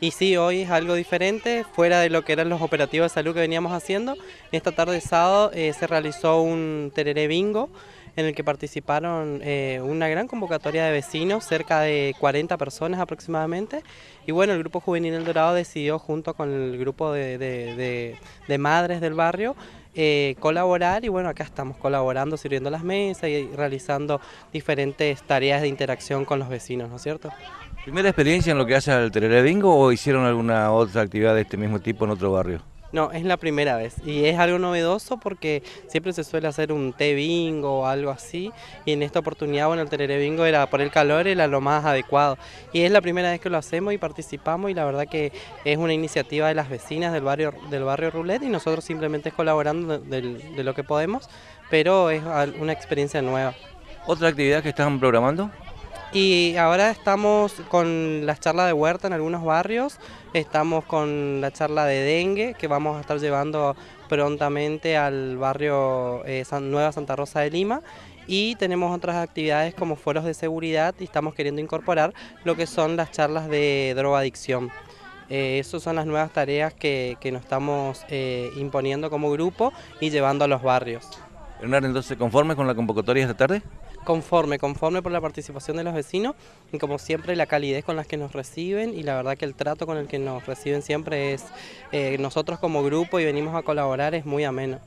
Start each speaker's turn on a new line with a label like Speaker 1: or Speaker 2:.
Speaker 1: Y sí, hoy es algo diferente, fuera de lo que eran los operativos de salud que veníamos haciendo. Esta tarde de sábado eh, se realizó un tereré bingo en el que participaron eh, una gran convocatoria de vecinos, cerca de 40 personas aproximadamente. Y bueno, el Grupo Juvenil El Dorado decidió junto con el grupo de, madres del barrio eh, colaborar y bueno, acá estamos colaborando, sirviendo las mesas y realizando diferentes tareas de interacción con los vecinos, ¿no es cierto?
Speaker 2: ¿Primera experiencia en lo que hace al Tereré Bingo o hicieron alguna otra actividad de este mismo tipo en otro barrio?
Speaker 1: No, es la primera vez y es algo novedoso porque siempre se suele hacer un té bingo o algo así y en esta oportunidad, bueno, el tereré bingo era por el calor, era lo más adecuado y es la primera vez que lo hacemos y participamos y la verdad que es una iniciativa de las vecinas del barrio del barrio Roulette y nosotros simplemente colaborando de lo que podemos, pero es una experiencia nueva.
Speaker 2: ¿Otra actividad que están programando?
Speaker 1: Y ahora estamos con las charlas de huerta en algunos barrios, estamos con la charla de dengue que vamos a estar llevando prontamente al barrio eh, Nueva Santa Rosa de Lima y tenemos otras actividades como foros de seguridad y estamos queriendo incorporar lo que son las charlas de drogadicción. Eh, esas son las nuevas tareas que, nos estamos eh, imponiendo como grupo y llevando a los barrios.
Speaker 2: Leonardo, entonces, ¿conforme con la convocatoria esta tarde?
Speaker 1: Conforme, conforme por la participación de los vecinos y como siempre la calidez con la que nos reciben y la verdad que el trato con el que nos reciben siempre es, eh, nosotros como grupo y venimos a colaborar es muy ameno.